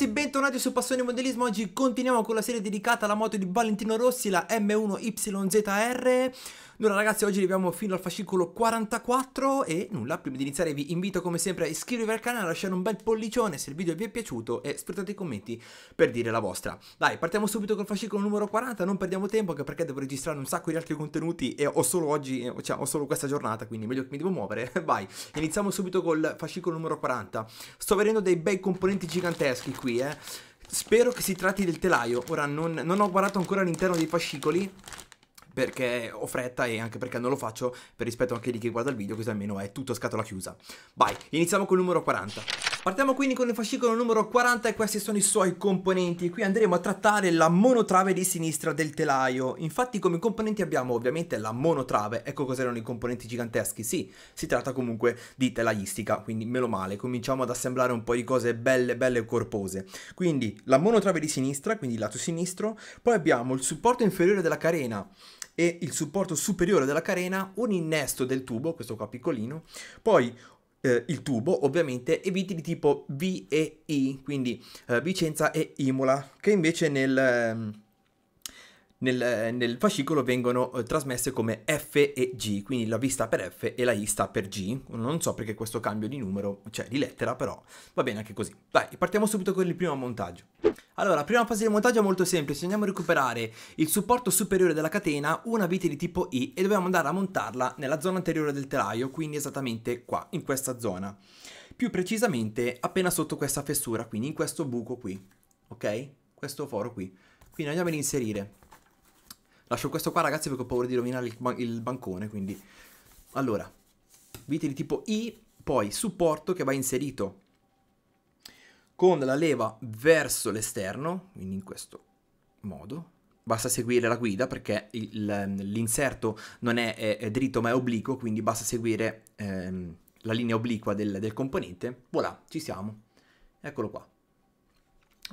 ragazzi, bentornati su Passione Modellismo. Oggi continuiamo con la serie dedicata alla moto di Valentino Rossi, la M1YZR. Allora ragazzi, oggi arriviamo fino al fascicolo 44 e nulla, prima di iniziare vi invito come sempre a iscrivervi al canale, a lasciare un bel pollicione se il video vi è piaciuto e sfruttate i commenti per dire la vostra. Dai, partiamo subito col fascicolo numero 40, non perdiamo tempo anche perché devo registrare un sacco di altri contenuti e ho solo oggi, cioè ho solo questa giornata, quindi meglio che mi devo muovere. Vai, iniziamo subito col fascicolo numero 40. Sto vedendo dei bei componenti giganteschi qui, eh. Spero che si tratti del telaio. Ora non, non ho guardato ancora all'interno dei fascicoli perché ho fretta e anche perché non lo faccio per rispetto anche di chi guarda il video, così almeno è tutto scatola chiusa. Vai, iniziamo con il numero 40. Partiamo quindi con il fascicolo numero 40 e questi sono i suoi componenti. Qui andremo a trattare la monotrave di sinistra del telaio. Infatti come componenti abbiamo ovviamente la monotrave. Ecco cos'erano i componenti giganteschi. Sì, si tratta comunque di telaistica, quindi meno male. Cominciamo ad assemblare un po' di cose belle, belle e corpose. Quindi la monotrave di sinistra, quindi il lato sinistro. Poi abbiamo il supporto inferiore della carena e il supporto superiore della carena, un innesto del tubo, questo qua piccolino, poi eh, il tubo ovviamente e viti di tipo V e I, quindi eh, Vicenza e Imola, che invece nel... Eh, nel, nel, fascicolo vengono eh, trasmesse come F e G, quindi la V sta per F e la I sta per G. Non so perché questo cambio di numero, cioè di lettera, però va bene anche così. Dai, partiamo subito con il primo montaggio. Allora, prima fase di montaggio è molto semplice, andiamo a recuperare il supporto superiore della catena, una vite di tipo I e dobbiamo andare a montarla nella zona anteriore del telaio, quindi esattamente qua, in questa zona. Più precisamente appena sotto questa fessura, quindi in questo buco qui, ok? Questo foro qui. Quindi andiamo ad inserire Lascio questo qua ragazzi perché ho paura di rovinare il, il bancone, quindi... Allora, viti di tipo I, poi supporto che va inserito con la leva verso l'esterno, quindi in questo modo. Basta seguire la guida perché l'inserto non è, è, è, dritto ma è obliquo, quindi basta seguire ehm, la linea obliqua del, del componente. Voilà, ci siamo. Eccolo qua.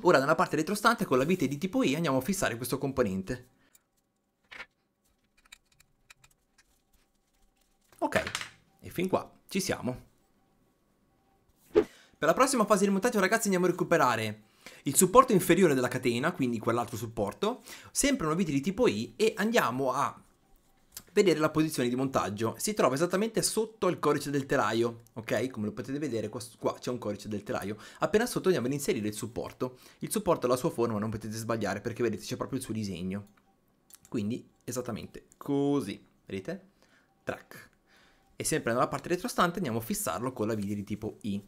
Ora una parte retrostante con la vite di tipo I andiamo a fissare questo componente. Ok, e fin qua ci siamo. Per la prossima fase di montaggio ragazzi andiamo a recuperare il supporto inferiore della catena, quindi quell'altro supporto, sempre una vite di tipo I e andiamo a vedere la posizione di montaggio. Si trova esattamente sotto il corice del telaio, ok? Come lo potete vedere qua, c'è un corice del telaio. Appena sotto andiamo ad inserire il supporto. Il supporto ha la sua forma, non potete sbagliare perché vedete c'è proprio il suo disegno. Quindi esattamente così, vedete? Track e sempre nella parte retrostante andiamo a fissarlo con la vite di tipo I.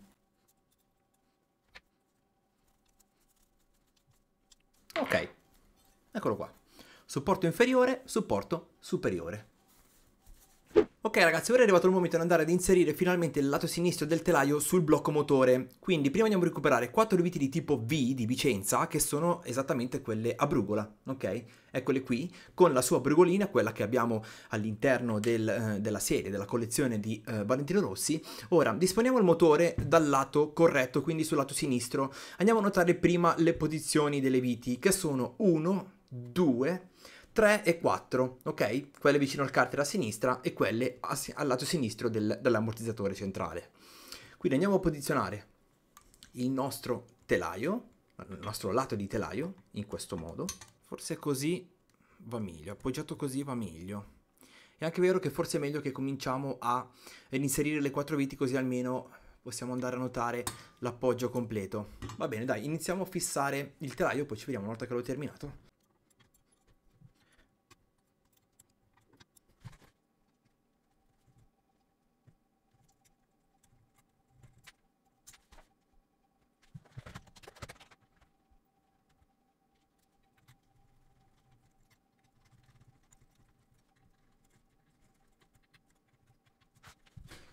Ok, eccolo qua. Supporto inferiore, supporto superiore. Ok ragazzi, ora è arrivato il momento di andare ad inserire finalmente il lato sinistro del telaio sul blocco motore. Quindi prima andiamo a recuperare 4 viti di tipo V di Vicenza, che sono esattamente quelle a brugola, ok? Eccole qui, con la sua brugolina, quella che abbiamo all'interno del, eh, della serie, della collezione di eh, Valentino Rossi. Ora, disponiamo il motore dal lato corretto, quindi sul lato sinistro. Andiamo a notare prima le posizioni delle viti, che sono 1, 2, 3 e 4, ok? Quelle vicino al carter a sinistra e quelle a, al lato sinistro del, dell'ammortizzatore centrale. Quindi andiamo a posizionare il nostro telaio, il nostro lato di telaio, in questo modo. Forse così va meglio, appoggiato così va meglio. È anche vero che forse è meglio che cominciamo a inserire le quattro viti così almeno possiamo andare a notare l'appoggio completo. Va bene, dai, iniziamo a fissare il telaio, poi ci vediamo una volta che l'ho terminato.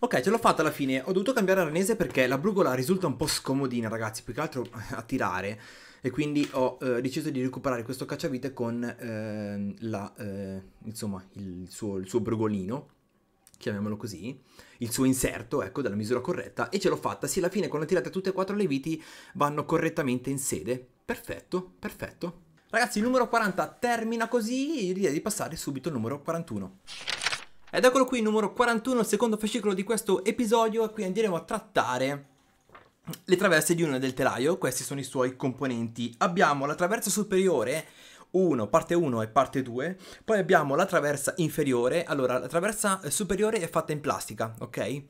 Ok, ce l'ho fatta alla fine. Ho dovuto cambiare arnese perché la brugola risulta un po' scomodina, ragazzi, più che altro a tirare. E quindi ho eh, deciso di recuperare questo cacciavite con eh, la, eh, insomma, il suo, il suo brugolino, chiamiamolo così, il suo inserto, ecco, della misura corretta, e ce l'ho fatta. Sì, alla fine quando tirate tutte e quattro le viti vanno correttamente in sede. Perfetto, perfetto. Ragazzi, il numero 40 termina così, direi di passare subito al numero 41. Ed eccolo qui numero 41, il secondo fascicolo di questo episodio, e qui andremo a trattare le traverse di una del telaio, questi sono i suoi componenti. Abbiamo la traversa superiore 1, parte 1 e parte 2, poi abbiamo la traversa inferiore, allora la traversa superiore è fatta in plastica, ok?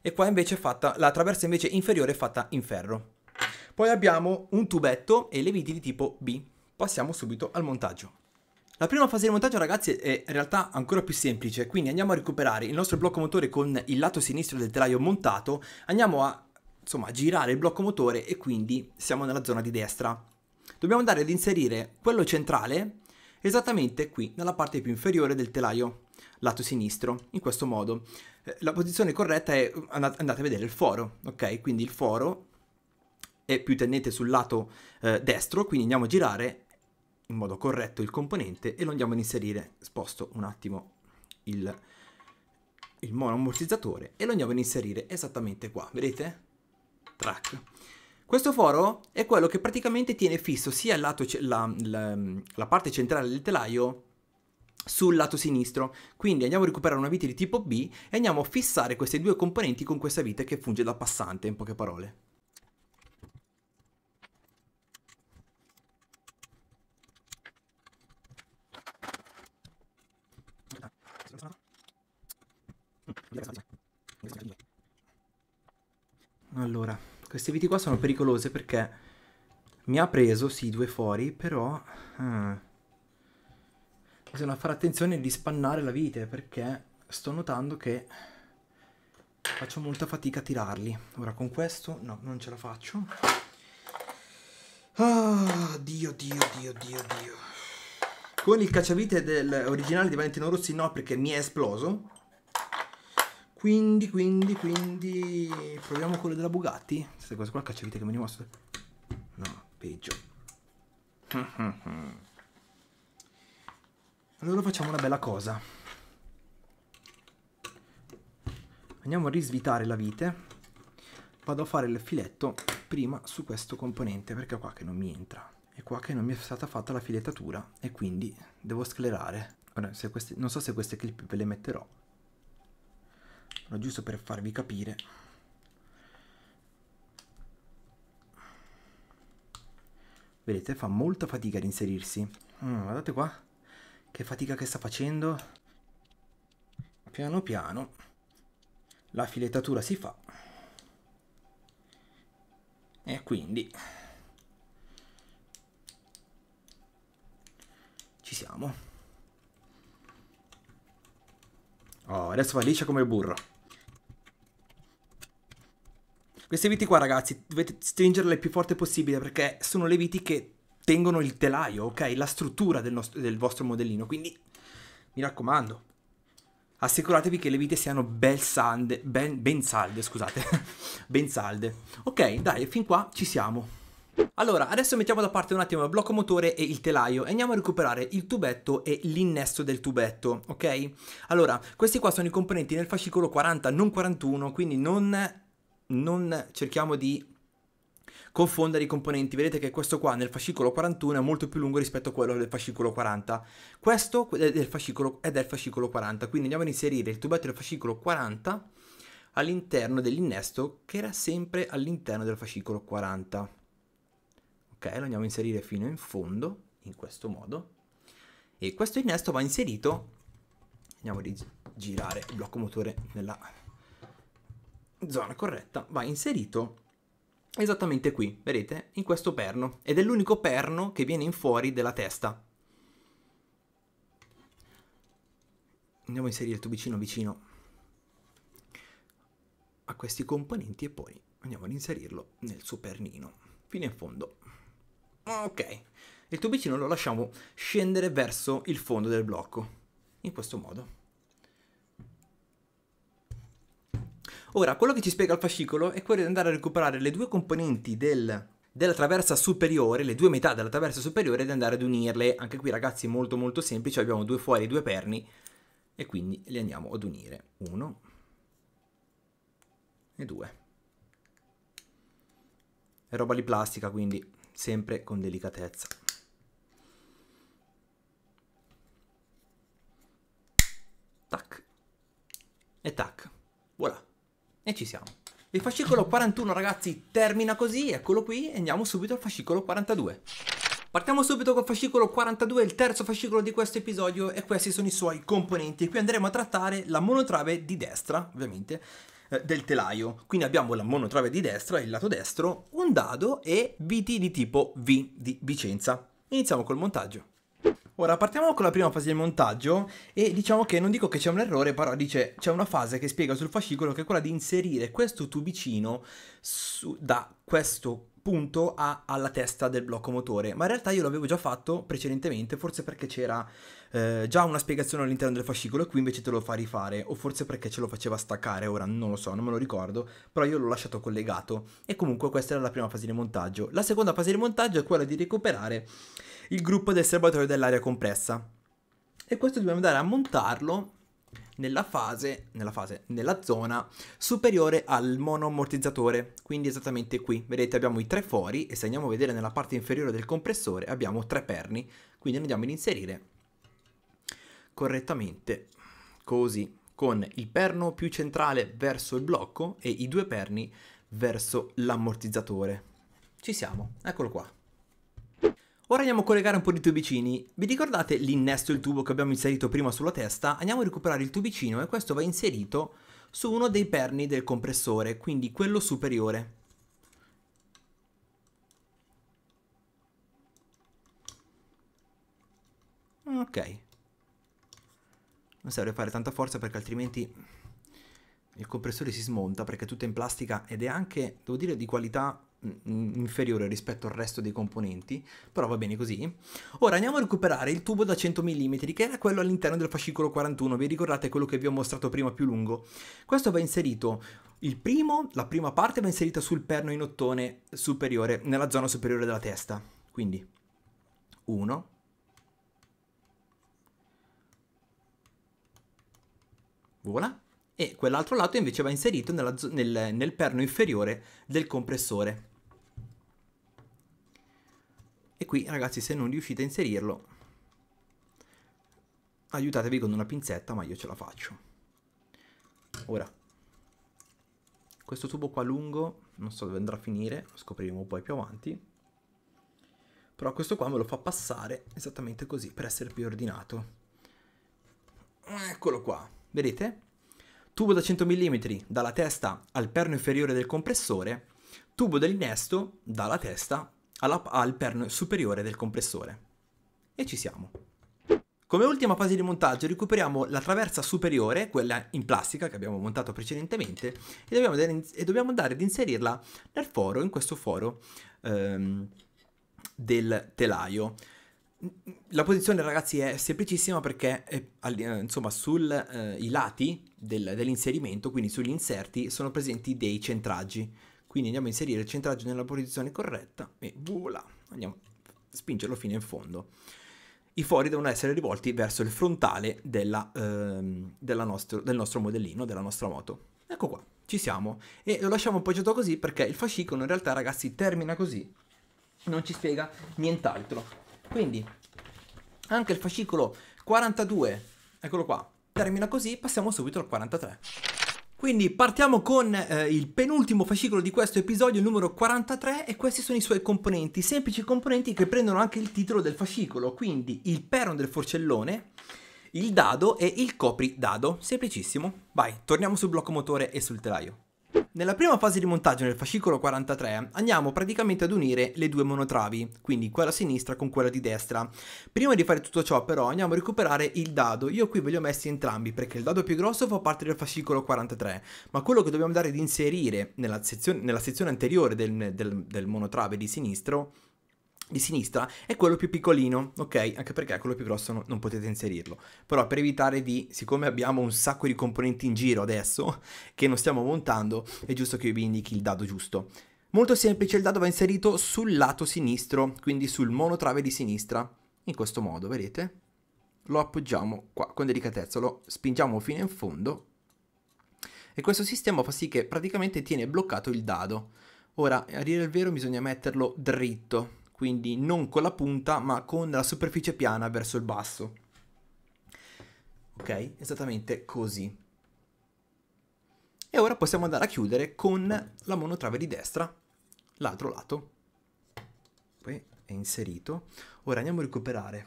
E qua invece è fatta, la traversa invece inferiore è fatta in ferro. Poi abbiamo un tubetto e le viti di tipo B. Passiamo subito al montaggio. La prima fase di montaggio ragazzi è in realtà ancora più semplice, quindi andiamo a recuperare il nostro blocco motore con il lato sinistro del telaio montato, andiamo a insomma girare il blocco motore e quindi siamo nella zona di destra. Dobbiamo andare ad inserire quello centrale esattamente qui nella parte più inferiore del telaio, lato sinistro, in questo modo. Eh, la posizione corretta è andate a vedere il foro, ok? Quindi il foro è più tendente sul lato eh, destro, quindi andiamo a girare in modo corretto il componente e lo andiamo ad inserire, sposto un attimo il, il monoammortizzatore e lo andiamo ad inserire esattamente qua, vedete? Track. Questo foro è quello che praticamente tiene fisso sia lato, la, la, la parte centrale del telaio sul lato sinistro. Quindi andiamo a recuperare una vite di tipo B e andiamo a fissare questi due componenti con questa vite che funge da passante, in poche parole. Allora, queste viti qua sono pericolose perché mi ha preso, sì, due fuori, però... Eh, bisogna fare attenzione di spannare la vite perché sto notando che faccio molta fatica a tirarli. Ora con questo, no, non ce la faccio. Oh, Dio, Dio, Dio, Dio, Dio. Con il cacciavite del, originale di Valentino Rossi no perché mi è esploso. Quindi, quindi, quindi... Proviamo quello della Bugatti. Queste cose qua, cacciavite che mi dimostra. No, peggio. Allora facciamo una bella cosa. Andiamo a risvitare la vite. Vado a fare il filetto prima su questo componente, perché è qua che non mi entra. È qua che non mi è stata fatta la filettatura e quindi devo sclerare. Ora, queste, non so se queste clip ve le metterò ma giusto per farvi capire. Vedete fa molta fatica ad inserirsi. Mm, guardate qua. Che fatica che sta facendo. Piano piano la filettatura si fa. E quindi ci siamo. Oh, adesso va liscia come burro Queste viti qua ragazzi dovete stringerle il più forte possibile perché sono le viti che tengono il telaio, ok? La struttura del, nostro, del vostro modellino, quindi mi raccomando. Assicuratevi che le vite siano ben salde, ben, ben salde, scusate, ben salde. Ok, dai, fin qua ci siamo. Allora, adesso mettiamo da parte un attimo il blocco motore e il telaio e andiamo a recuperare il tubetto e l'innesto del tubetto, ok? Allora, questi qua sono i componenti nel fascicolo 40, non 41, quindi non non cerchiamo di confondere i componenti. Vedete che questo qua nel fascicolo 41 è molto più lungo rispetto a quello del fascicolo 40. Questo è del fascicolo, è del fascicolo 40, quindi andiamo ad inserire il tubetto del fascicolo 40 all'interno dell'innesto che era sempre all'interno del fascicolo 40. Ok, lo andiamo a inserire fino in fondo, in questo modo. E questo innesto va inserito, andiamo a girare il blocco motore nella zona corretta va inserito esattamente qui, vedete, in questo perno. Ed è l'unico perno che viene in fuori della testa. Andiamo a inserire il tubicino vicino a questi componenti e poi andiamo ad inserirlo nel suo pernino, fino in fondo. Ok, il tubicino lo lasciamo scendere verso il fondo del blocco, in questo modo. Ora, quello che ci spiega il fascicolo è quello di andare a recuperare le due componenti del, della traversa superiore, le due metà della traversa superiore ed andare ad unirle. Anche qui ragazzi molto molto semplice, abbiamo due fuori e due perni e quindi li andiamo ad unire. Uno e due. È roba di plastica quindi sempre con delicatezza. Tac. E tac. Voilà. E ci siamo. Il fascicolo 41 ragazzi termina così, eccolo qui, e andiamo subito al fascicolo 42. Partiamo subito col fascicolo 42, il terzo fascicolo di questo episodio e questi sono i suoi componenti. Qui andremo a trattare la monotrave di destra, ovviamente, eh, del telaio. Quindi abbiamo la monotrave di destra, il lato destro, un dado e VT di tipo V di Vicenza. Iniziamo col montaggio. Ora partiamo con la prima fase di montaggio e diciamo che non dico che c'è un errore, però dice c'è una fase che spiega sul fascicolo che è quella di inserire questo tubicino su, da questo punto a, alla testa del blocco motore, ma in realtà io l'avevo già fatto precedentemente, forse perché c'era eh, già una spiegazione all'interno del fascicolo e qui invece te lo fa rifare, o forse perché ce lo faceva staccare, ora non lo so, non me lo ricordo, però io l'ho lasciato collegato e comunque questa era la prima fase di montaggio. La seconda fase di montaggio è quella di recuperare il gruppo del serbatoio dell'aria compressa. E questo dobbiamo andare a montarlo nella fase, nella fase, nella zona superiore al monoammortizzatore, quindi esattamente qui. Vedete abbiamo i tre fori e se andiamo a vedere nella parte inferiore del compressore abbiamo tre perni, quindi andiamo ad inserire correttamente così con il perno più centrale verso il blocco e i due perni verso l'ammortizzatore. Ci siamo, eccolo qua. Ora andiamo a collegare un po' di tubicini. Vi ricordate l'innesto, il tubo che abbiamo inserito prima sulla testa? Andiamo a recuperare il tubicino e questo va inserito su uno dei perni del compressore, quindi quello superiore. Ok. Non serve fare tanta forza perché altrimenti il compressore si smonta perché è tutto in plastica ed è anche, devo dire, di qualità inferiore rispetto al resto dei componenti, però va bene così. Ora andiamo a recuperare il tubo da 100 mm, che era quello all'interno del fascicolo 41, vi ricordate quello che vi ho mostrato prima più lungo? Questo va inserito, il primo, la prima parte va inserita sul perno in ottone superiore, nella zona superiore della testa, quindi 1, voilà, e quell'altro lato invece va inserito nella, nel, nel perno inferiore del compressore. E qui ragazzi se non riuscite a inserirlo aiutatevi con una pinzetta ma io ce la faccio. Ora, questo tubo qua lungo, non so dove andrà a finire, lo scopriremo poi più avanti, però questo qua me lo fa passare esattamente così per essere più ordinato. Eccolo qua, vedete? Tubo da 100 mm dalla testa al perno inferiore del compressore, tubo dell'innesto dalla testa alla, al perno superiore del compressore. E ci siamo. Come ultima fase di montaggio recuperiamo la traversa superiore, quella in plastica che abbiamo montato precedentemente, e dobbiamo, e dobbiamo andare ad inserirla nel foro, in questo foro ehm, del telaio. La posizione ragazzi è semplicissima perché è, insomma sui eh, lati del, dell'inserimento, quindi sugli inserti, sono presenti dei centraggi. Quindi andiamo a inserire il centraggio nella posizione corretta e voilà, andiamo a spingerlo fino in fondo. I fori devono essere rivolti verso il frontale della, ehm, della nostro, del nostro modellino, della nostra moto. Ecco qua, ci siamo. E lo lasciamo appoggiato così perché il fascicolo in realtà ragazzi termina così. Non ci spiega nient'altro. Quindi anche il fascicolo 42, eccolo qua, termina così, passiamo subito al 43. Quindi partiamo con eh, il penultimo fascicolo di questo episodio, il numero 43, e questi sono i suoi componenti, semplici componenti che prendono anche il titolo del fascicolo, quindi il perno del forcellone, il dado e il copri dado, semplicissimo. Vai, torniamo sul blocco motore e sul telaio. Nella prima fase di montaggio nel fascicolo 43 andiamo praticamente ad unire le due monotravi, quindi quella sinistra con quella di destra. Prima di fare tutto ciò però andiamo a recuperare il dado, io qui ve li ho messi entrambi perché il dado più grosso fa parte del fascicolo 43, ma quello che dobbiamo andare ad inserire nella sezione, nella sezione anteriore del, del, del monotrave di sinistro di sinistra è quello più piccolino, ok? Anche perché quello più grosso no, non potete inserirlo. Però per evitare di, siccome abbiamo un sacco di componenti in giro adesso, che non stiamo montando, è giusto che io vi indichi il dado giusto. Molto semplice, il dado va inserito sul lato sinistro, quindi sul monotrave di sinistra, in questo modo, vedete? Lo appoggiamo qua con delicatezza, lo spingiamo fino in fondo e questo sistema fa sì che praticamente tiene bloccato il dado. Ora, a dire il vero, bisogna metterlo dritto, quindi non con la punta ma con la superficie piana verso il basso. Ok? Esattamente così. E ora possiamo andare a chiudere con la monotrave di destra, l'altro lato. Poi è inserito. Ora andiamo a recuperare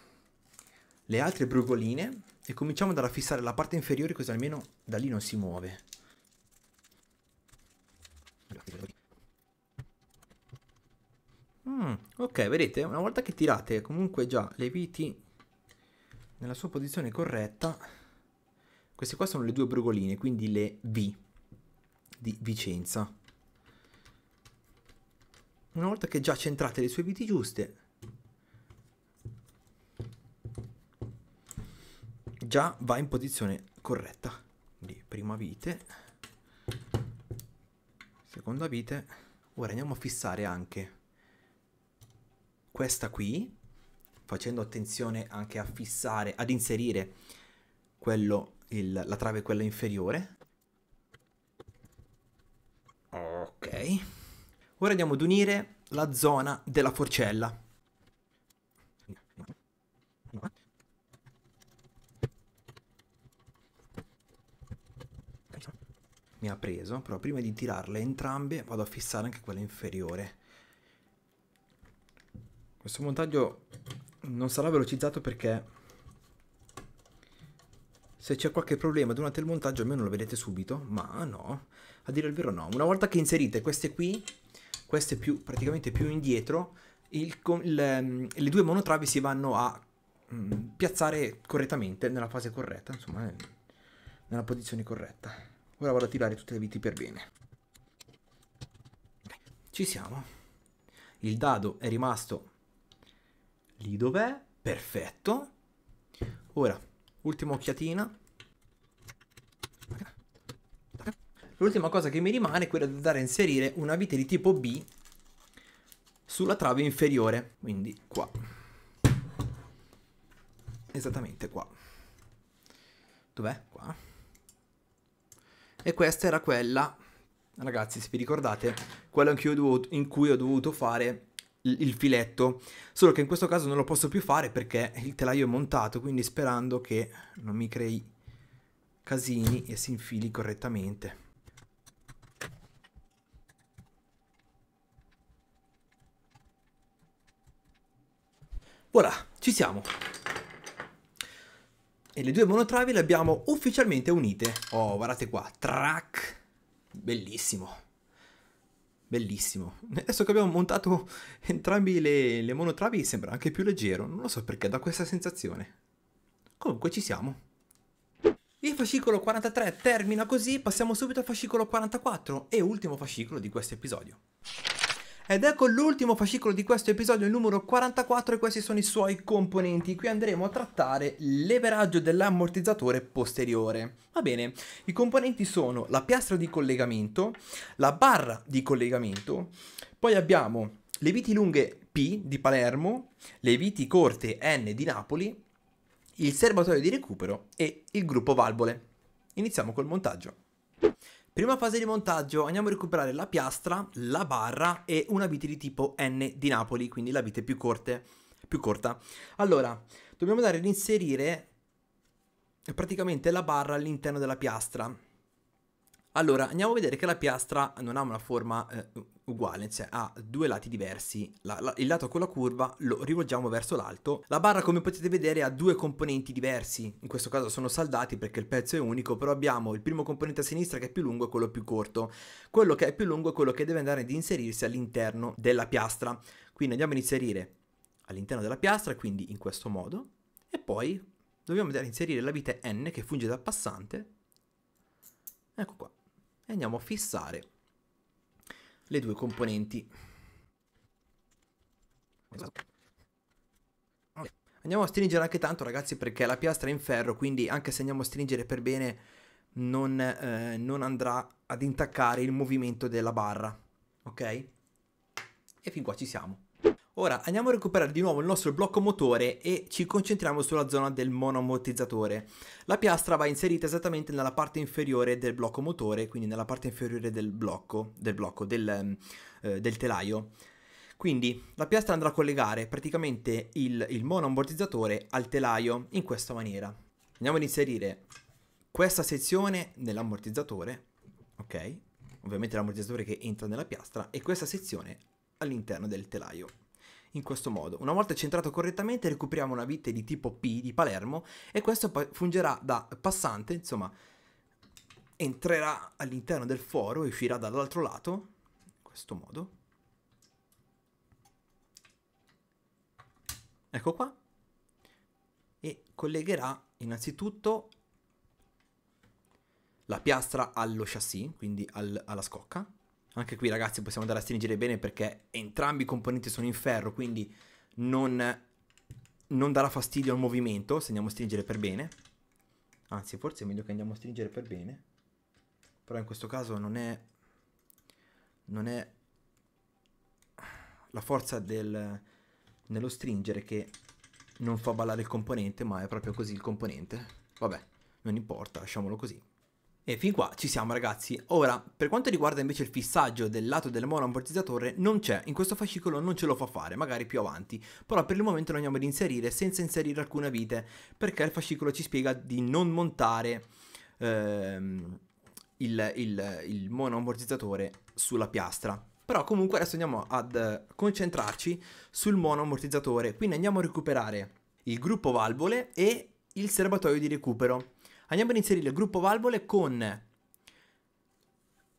le altre brugoline e cominciamo ad andare a fissare la parte inferiore così almeno da lì non si muove. Mm, ok, vedete, una volta che tirate comunque già le viti nella sua posizione corretta, queste qua sono le due brugoline, quindi le V di Vicenza. Una volta che già centrate le sue viti giuste, già va in posizione corretta. Quindi prima vite, seconda vite. Ora andiamo a fissare anche questa qui, facendo attenzione anche a fissare, ad inserire quello, il, la trave quella inferiore. Ok. Ora andiamo ad unire la zona della forcella. Mi ha preso, però prima di tirarle entrambe vado a fissare anche quella inferiore. Questo montaggio non sarà velocizzato perché se c'è qualche problema durante il montaggio almeno lo vedete subito, ma no, a dire il vero no. Una volta che inserite queste qui, queste più, praticamente più indietro, il, il, ehm, le due monotravi si vanno a mh, mm, piazzare correttamente, nella fase corretta, insomma, nella posizione corretta. Ora vado a tirare tutte le viti per bene. Ci siamo. Il dado è rimasto lì dov'è, perfetto. Ora, ultima occhiatina. L'ultima cosa che mi rimane è quella di andare a inserire una vite di tipo B sulla trave inferiore, quindi qua. Esattamente qua. Dov'è? Qua. E questa era quella, ragazzi, se vi ricordate, quella in cui ho dovuto, in cui ho dovuto fare il filetto, solo che in questo caso non lo posso più fare perché il telaio è montato, quindi sperando che non mi crei casini e si infili correttamente. Voilà, ci siamo. E le due monotravi le abbiamo ufficialmente unite. Oh, guardate qua, track, bellissimo. Bellissimo. Adesso che abbiamo montato entrambi le, le monotravi sembra anche più leggero. Non lo so perché da questa sensazione. Comunque ci siamo. Il fascicolo 43 termina così, passiamo subito al fascicolo 44 e ultimo fascicolo di questo episodio. Ed ecco l'ultimo fascicolo di questo episodio, il numero 44, e questi sono i suoi componenti. Qui andremo a trattare l'everaggio dell'ammortizzatore posteriore. Va bene, i componenti sono la piastra di collegamento, la barra di collegamento, poi abbiamo le viti lunghe P di Palermo, le viti corte N di Napoli, il serbatoio di recupero e il gruppo valvole. Iniziamo col montaggio. Prima fase di montaggio andiamo a recuperare la piastra, la barra e una vite di tipo N di Napoli, quindi la vite più, corte, più corta. Allora, dobbiamo andare ad inserire praticamente la barra all'interno della piastra. Allora, andiamo a vedere che la piastra non ha una forma eh, uguale, cioè ha due lati diversi. La, la, il lato con la curva lo rivolgiamo verso l'alto. La barra, come potete vedere, ha due componenti diversi. In questo caso sono saldati perché il pezzo è unico, però abbiamo il primo componente a sinistra che è più lungo e quello più corto. Quello che è più lungo è quello che deve andare ad inserirsi all'interno della piastra. Quindi andiamo ad inserire all'interno della piastra, quindi in questo modo, e poi dobbiamo andare ad inserire la vite N che funge da passante. Ecco qua e andiamo a fissare le due componenti. Andiamo a stringere anche tanto ragazzi perché la piastra è in ferro, quindi anche se andiamo a stringere per bene non, eh, non andrà ad intaccare il movimento della barra, ok? E fin qua ci siamo. Ora andiamo a recuperare di nuovo il nostro blocco motore e ci concentriamo sulla zona del monoammortizzatore. La piastra va inserita esattamente nella parte inferiore del blocco motore, quindi nella parte inferiore del blocco, del, blocco, del, eh, del telaio. Quindi la piastra andrà a collegare praticamente il, il monoammortizzatore al telaio in questa maniera. Andiamo ad inserire questa sezione nell'ammortizzatore, ok? ovviamente l'ammortizzatore che entra nella piastra e questa sezione all'interno del telaio. In questo modo, una volta centrato correttamente recuperiamo una vite di tipo P di Palermo e questo fungerà da passante, insomma entrerà all'interno del foro e uscirà dall'altro lato, in questo modo. Ecco qua. E collegherà innanzitutto la piastra allo chassis, quindi al, alla scocca. Anche qui ragazzi possiamo andare a stringere bene perché entrambi i componenti sono in ferro, quindi non, non darà fastidio al movimento se andiamo a stringere per bene. Anzi, forse è meglio che andiamo a stringere per bene. Però in questo caso non è... Non è la forza del, nello stringere che non fa ballare il componente, ma è proprio così il componente. Vabbè, non importa, lasciamolo così. E fin qua ci siamo ragazzi. Ora, per quanto riguarda invece il fissaggio del lato del monoammortizzatore, non c'è, in questo fascicolo non ce lo fa fare, magari più avanti. Però per il momento lo andiamo ad inserire senza inserire alcune vite, perché il fascicolo ci spiega di non montare ehm, il, il, il monoammortizzatore sulla piastra. Però comunque adesso andiamo ad concentrarci sul monoammortizzatore, quindi andiamo a recuperare il gruppo valvole e il serbatoio di recupero. Andiamo ad inserire il gruppo valvole con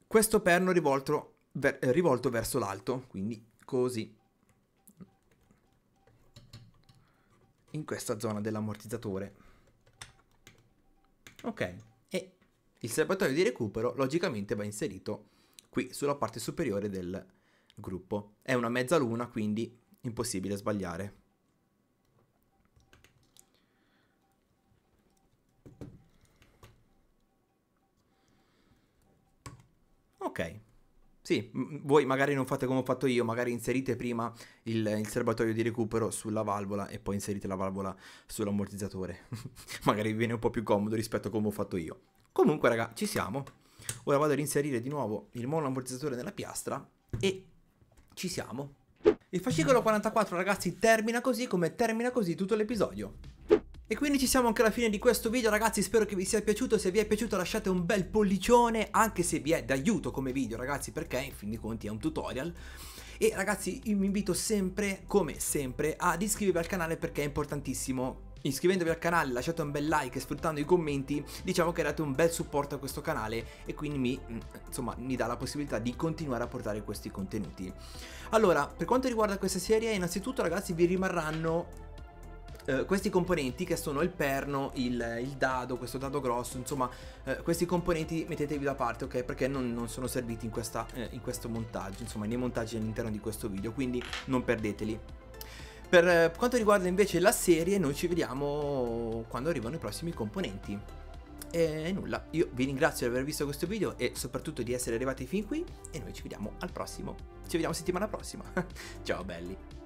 questo perno rivolto, ver rivolto verso l'alto, quindi così. In questa zona dell'ammortizzatore. Ok, e il serbatoio di recupero logicamente va inserito qui sulla parte superiore del gruppo. È una mezzaluna, quindi impossibile sbagliare. Ok. Sì, voi magari non fate come ho fatto io, magari inserite prima il, il serbatoio di recupero sulla valvola e poi inserite la valvola sull'ammortizzatore. magari vi viene un po' più comodo rispetto a come ho fatto io. Comunque, raga, ci siamo. Ora vado ad inserire di nuovo il monoammortizzatore nella piastra e ci siamo. Il fascicolo 44, ragazzi, termina così come termina così tutto l'episodio. E quindi ci siamo anche alla fine di questo video ragazzi, spero che vi sia piaciuto, se vi è piaciuto lasciate un bel pollicione, anche se vi è d'aiuto come video ragazzi, perché in fin dei conti è un tutorial. E ragazzi, io vi invito sempre, come sempre, ad iscrivervi al canale perché è importantissimo Iscrivendovi al canale, lasciate un bel like e sfruttando i commenti, diciamo che date un bel supporto a questo canale e quindi mi, insomma, mi dà la possibilità di continuare a portare questi contenuti. Allora, per quanto riguarda questa serie, innanzitutto ragazzi vi rimarranno Uh, questi componenti che sono il perno, il, il dado, questo dado grosso, insomma uh, questi componenti mettetevi da parte ok perché non, non sono serviti in, questa, uh, in questo montaggio, insomma nei montaggi all'interno di questo video, quindi non perdeteli. Per quanto riguarda invece la serie, noi ci vediamo quando arrivano i prossimi componenti. E nulla, io vi ringrazio di aver visto questo video e soprattutto di essere arrivati fin qui e noi ci vediamo al prossimo. Ci vediamo settimana prossima. Ciao belli.